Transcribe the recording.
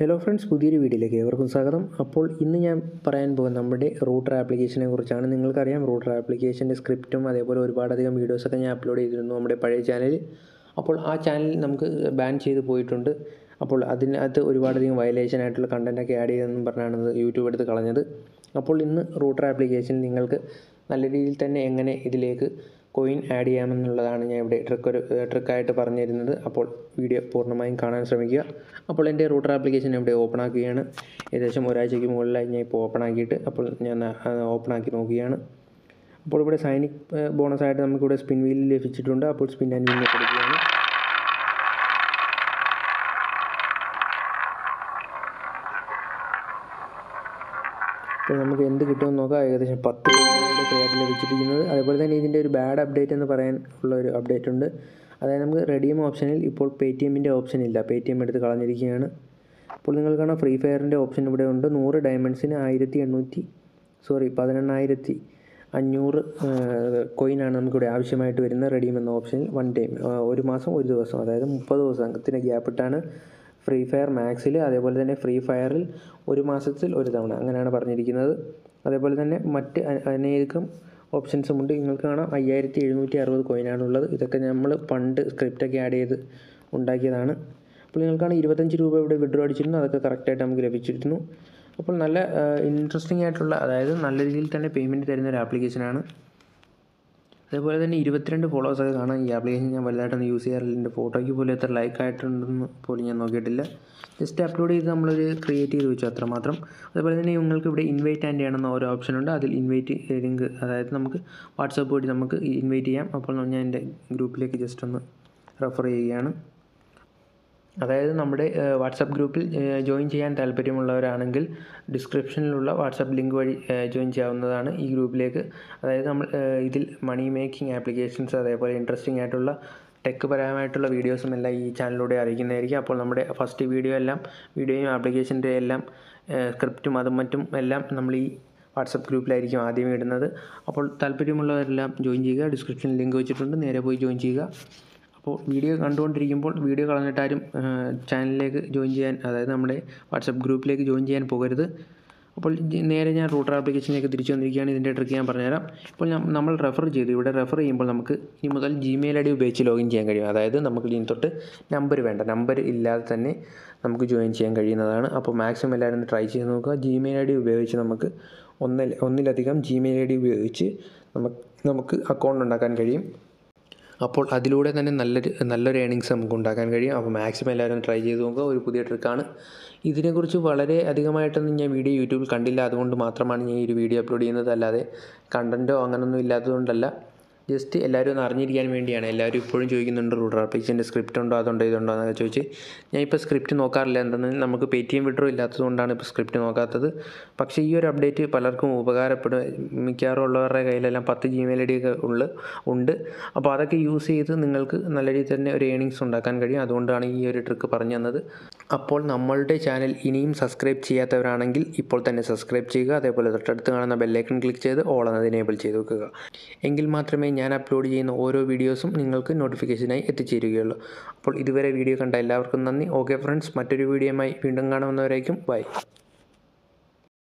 Hello friends പുതിയൊരു വീഡിയോയിലേക്ക് ഏവർക്കും സ്വാഗതം. അപ്പോൾ ഇന്ന് ഞാൻ പറയാൻ പോകുന്ന നമ്മുടെ റൂട്ടർ ആപ്ലിക്കേഷനെ കുറിച്ചാണ്. നിങ്ങൾക്കറിയാം റൂട്ടർ ആപ്ലിക്കേഷന്റെ സ്ക്രിപ്റ്റും അതേപോലെ ഒരുപാടധികം വീഡിയോസൊക്കെ ഞാൻ അപ്ലോഡ് ചെയ്തിരുന്നു നമ്മുടെ പഴയ ചാനലിൽ അപ്പോൾ ആ ചാനൽ നമുക്ക് ബാൻ ചെയ്ത് പോയിട്ടുണ്ട്. അപ്പോൾ അതിനകത്ത് ഒരുപാടധികം വയലേഷൻ ആയിട്ടുള്ള കണ്ടന്റൊക്കെ ആഡ് ചെയ്തെന്നും പറഞ്ഞാണ് യൂട്യൂബ് എടുത്ത് കളഞ്ഞത്. അപ്പോൾ ഇന്ന് റൂട്ടർ ആപ്ലിക്കേഷൻ നിങ്ങൾക്ക് നല്ല രീതിയിൽ തന്നെ എങ്ങനെ ഇതിലേക്ക് കോയിൻ ആഡ് ചെയ്യാമെന്നുള്ളതാണ് ഞാൻ ഇവിടെ ട്രിക്ക് ഒരു ട്രിക്കായിട്ട് പറഞ്ഞു തരുന്നത് അപ്പോൾ വീഡിയോ പൂർണമായും കാണാൻ ശ്രമിക്കുക. അപ്പോൾ എന്റെ റൂട്ടർ ആപ്ലിക്കേഷൻ ഇവിടെ ഓപ്പൺ ആക്കുകയാണ്. ഏകദേശം ഒരാഴ്ചയ്ക്ക് മുകളിലായി ഞാൻ ഇപ്പോൾ ഓപ്പൺ ആക്കിയിട്ട് അപ്പോൾ ഞാൻ ഓപ്പൺ ആക്കി നോക്കുകയാണ്. അപ്പോൾ ഇവിടെ സൈനിക് ബോണസായിട്ട് നമുക്കിവിടെ സ്പിൻ വീൽ ലഭിച്ചിട്ടുണ്ട്. അപ്പോൾ സ്പിൻ ആൻഡ് വീലിനെ കൊടുക്കുകയാണ്. അപ്പോൾ നമുക്ക് എന്ത് കിട്ടുമെന്ന് നോക്കാം. ഏകദേശം പത്ത് കോയിനുകളുടെ പേര് ലഭിച്ചിരിക്കുന്നത് അതുപോലെ തന്നെ ഇതിന്റെ ഒരു ബാഡ് അപ്ഡേറ്റ് എന്ന് പറയാൻ ഉള്ള ഒരു അപ്ഡേറ്റ് ഉണ്ട്. അതായത് നമുക്ക് റെഡീം ഓപ്ഷനിൽ ഇപ്പോൾ പേ ടി എമ്മിന്റെ ഓപ്ഷൻ ഇല്ല. പേ ടി എം എടുത്ത് കളഞ്ഞിരിക്കുകയാണ്. അപ്പോൾ നിങ്ങൾ കാണാം ഫ്രീ ഫയറിന്റെ ഓപ്ഷൻ ഇവിടെ ഉണ്ട്. നൂറ് ഡയമണ്ട്സിന് ആയിരത്തി എണ്ണൂറ്റി സോറി പതിനെണ്ണായിരത്തി അഞ്ഞൂറ് കോയിനാണ് നമുക്കിവിടെ ആവശ്യമായിട്ട് വരുന്ന റെഡീം എന്ന ഓപ്ഷനിൽ വൺ ടൈം ഒരു മാസം ഒരു ദിവസം അതായത് മുപ്പത് ദിവസത്തിന്റെ ഗ്യാപ്പിട്ടാണ് ഫ്രീ ഫയർ മാക്സിൽ അതേപോലെ തന്നെ ഫ്രീ ഫയറിൽ ഒരു മാസത്തിൽ ഒരു തവണ അങ്ങനെയാണ് പറഞ്ഞിരിക്കുന്നത്. അതേപോലെ തന്നെ മറ്റ് അനേകം ഓപ്ഷൻസും ഉണ്ട്. നിങ്ങൾക്ക് കാണാം അയ്യായിരത്തി എഴുന്നൂറ്റി അറുപത് കോയിനാണുള്ളത് ഇതൊക്കെ നമ്മൾ പണ്ട് സ്ക്രിപ്റ്റൊക്കെ ആഡ് ചെയ്ത് ഉണ്ടാക്കിയതാണ്. അപ്പോൾ നിങ്ങൾക്കാണ് ഇരുപത്തഞ്ച് രൂപ ഇവിടെ വിഡ്രോ അടിച്ചിരുന്നു. അതൊക്കെ കറക്റ്റായിട്ട് നമുക്ക് ലഭിച്ചിരുന്നു. അപ്പോൾ നല്ല ഇൻട്രസ്റ്റിംഗ് ആയിട്ടുള്ള അതായത് നല്ല രീതിയിൽ തന്നെ പേയ്മെന്റ് തരുന്ന ഒരു ആപ്ലിക്കേഷനാണ് അതേപോലെ തന്നെ ഇരുപത്തിരണ്ട് ഫോളോവേഴ്സൊക്കെ കാണാം ഈ ആപ്ലിക്കേഷൻ ഞാൻ വലുതായിട്ടൊന്നും യൂസ് ചെയ്യാറില്ല. എന്റെ ഫോട്ടോയ്ക്ക് പോലും എത്ര ലൈക്ക് ആയിട്ടുണ്ടെന്ന് പോലും ഞാൻ നോക്കിയിട്ടില്ല. ജസ്റ്റ് അപ്ലോഡ് ചെയ്ത് നമ്മളൊരു ക്രിയേറ്റ് ചെയ്ത് വെച്ചു അത്രമാത്രം. അതുപോലെ തന്നെ നിങ്ങൾക്ക് ഇവിടെ ഇൻവൈറ്റ് ആൻഡ് ചെയ്യണമെന്ന ഓരോ ഓപ്ഷൻ ഉണ്ട്. അതിൽ ഇൻവൈറ്റ് ലിങ്ക് അതായത് നമുക്ക് വാട്സാപ്പ് വഴി നമുക്ക് ഇൻവൈറ്റ് ചെയ്യാം. അപ്പോൾ ഞാൻ എന്റെ ഗ്രൂപ്പിലേക്ക് ജസ്റ്റ് ഒന്ന് റെഫർ ചെയ്യുകയാണ്. അതായത് നമ്മുടെ വാട്സപ്പ് ഗ്രൂപ്പിൽ ജോയിൻ ചെയ്യാൻ താല്പര്യമുള്ളവരാണെങ്കിൽ ഡിസ്ക്രിപ്ഷനിലുള്ള വാട്സപ്പ് ലിങ്ക് വഴി ജോയിൻ ചെയ്യാവുന്നതാണ് ഈ ഗ്രൂപ്പിലേക്ക്. അതായത് നമ്മൾ ഇതിൽ മണി മേക്കിംഗ് ആപ്ലിക്കേഷൻസ് അതേപോലെ ഇൻട്രസ്റ്റിംഗ് ആയിട്ടുള്ള ടെക് പരമായിട്ടുള്ള വീഡിയോസും എല്ലാം ഈ ചാനലിലൂടെ അറിയിക്കുന്നതായിരിക്കും. അപ്പോൾ നമ്മുടെ ഫസ്റ്റ് വീഡിയോ എല്ലാം വീഡിയോയും ആപ്ലിക്കേഷന്റെ എല്ലാം സ്ക്രിപ്റ്റും അതും മറ്റും എല്ലാം നമ്മൾ ഈ വാട്സപ്പ് ഗ്രൂപ്പിലായിരിക്കും ആദ്യം ഇടുന്നത്. അപ്പോൾ താല്പര്യമുള്ളവരെല്ലാം ജോയിൻ ചെയ്യുക. ഡിസ്ക്രിപ്ഷനിൽ ലിങ്ക് വെച്ചിട്ടുണ്ട്. നേരെ പോയി ജോയിൻ ചെയ്യുക. അപ്പോൾ വീഡിയോ കണ്ടുകൊണ്ടിരിക്കുമ്പോൾ വീഡിയോ കളഞ്ഞിട്ടാരും ചാനലിലേക്ക് ജോയിൻ ചെയ്യാൻ അതായത് നമ്മുടെ വാട്സപ്പ് ഗ്രൂപ്പിലേക്ക് ജോയിൻ ചെയ്യാൻ പോകരുത്. അപ്പോൾ നേരെ ഞാൻ റൂട്ടർ ആപ്ലിക്കേഷനിലേക്ക് തിരിച്ചു വന്നിരിക്കുകയാണ്. ഇതിന്റെ ട്രിക്ക് ഞാൻ പറഞ്ഞുതരാം. ഇപ്പോൾ നമ്മൾ റെഫർ ചെയ്തു. ഇവിടെ റെഫർ ചെയ്യുമ്പോൾ നമുക്ക് ഇനി മുതൽ ജിമെയിൽ ഐ ഡി ഉപയോഗിച്ച് ലോഗിൻ ചെയ്യാൻ കഴിയും. അതായത് നമുക്ക് ഇനി തൊട്ട് നമ്പർ വേണ്ട. നമ്പർ ഇല്ലാതെ തന്നെ നമുക്ക് ജോയിൻ ചെയ്യാൻ കഴിയുന്നതാണ്. അപ്പോൾ മാക്സിമം എല്ലാവരും ട്രൈ ചെയ്ത് നോക്കുക. ജിമെയിൽ ഐ ഡി ഉപയോഗിച്ച് നമുക്ക് ഒന്നിൽ ഒന്നിലധികം ജിമെയിൽ ഐ ഡി ഉപയോഗിച്ച് നമുക്ക് നമുക്ക് അക്കൗണ്ട് ഉണ്ടാക്കാൻ കഴിയും. അപ്പോൾ അതിലൂടെ തന്നെ നല്ലൊരു നല്ലൊരു ഏണിങ്സ് നമുക്ക് ഉണ്ടാക്കാൻ കഴിയും. അപ്പോൾ മാക്സിമം എല്ലാവരും ട്രൈ ചെയ്ത് നോക്കുക. ഒരു പുതിയ ട്രിക്കാണ് ഇതിനെക്കുറിച്ച് വളരെ അധികമായിട്ടൊന്നും ഞാൻ വീഡിയോ യൂട്യൂബിൽ കണ്ടില്ല. അതുകൊണ്ട് മാത്രമാണ് ഞാൻ ഈ ഒരു വീഡിയോ അപ്ലോഡ് ചെയ്യുന്നത്. അല്ലാതെ കണ്ടന്റോ അങ്ങനൊന്നും ഇല്ലാത്തതുകൊണ്ടല്ല. ജസ്റ്റ് എല്ലാവരും ഒന്ന് അറിഞ്ഞിരിക്കാൻ വേണ്ടിയാണ്. എല്ലാവരും ഇപ്പോഴും ചോദിക്കുന്നുണ്ട് റൂഡർ ആപ്ലിക്കേഷന്റെ സ്ക്രിപ്റ്റ് ഉണ്ടോ? അതുണ്ടോ? ഇതുണ്ടോ? എന്നൊക്കെ ചോദിച്ച്. ഞാൻ ഇപ്പോൾ സ്ക്രിപ്റ്റ് നോക്കാറില്ല. എന്തെന്ന് നമുക്ക് പേ ടി എം വിഡ്രോ ഇല്ലാത്തതുകൊണ്ടാണ് ഇപ്പോൾ സ്ക്രിപ്റ്റ് നോക്കാത്തത്. പക്ഷേ ഈ ഒരു അപ്ഡേറ്റ് പലർക്കും ഉപകാരപ്പെടും. മിക്കവാറും ഉള്ളവരുടെ കയ്യിലെല്ലാം പത്ത് ജിമെയിൽ ഐ ഡി ഒക്കെ ഉള്ള ഉണ്ട്. അപ്പോൾ അതൊക്കെ യൂസ് ചെയ്ത് നിങ്ങൾക്ക് നല്ല രീതിയിൽ തന്നെ ഒരു ഏണിങ്സ് ഉണ്ടാക്കാൻ കഴിയും. അതുകൊണ്ടാണ് ഈ ഒരു ട്രിക്ക് പറഞ്ഞു തന്നത്. അപ്പോൾ നമ്മളുടെ ചാനൽ ഇനിയും സബ്സ്ക്രൈബ് ചെയ്യാത്തവരാണെങ്കിൽ ഇപ്പോൾ തന്നെ സബ്സ്ക്രൈബ് ചെയ്യുക. അതേപോലെ തൊട്ടടുത്ത് കാണുന്ന ബെല്ലൈക്കൺ ക്ലിക്ക് ചെയ്ത് ഓൾ എന്നത് എനേബിൾ ചെയ്ത് വെക്കുക. എങ്കിൽ മാത്രമേ ഞാൻ അപ്ലോഡ് ചെയ്യുന്ന ഓരോ വീഡിയോസും നിങ്ങൾക്ക് നോട്ടിഫിക്കേഷനായി എത്തിച്ചേരുകയുള്ളൂ. അപ്പോൾ ഇതുവരെ വീഡിയോ കണ്ട എല്ലാവർക്കും നന്ദി. ഓക്കെ ഫ്രണ്ട്സ് മറ്റൊരു വീഡിയോയുമായി വീണ്ടും കാണുന്നവരേക്കും ബൈ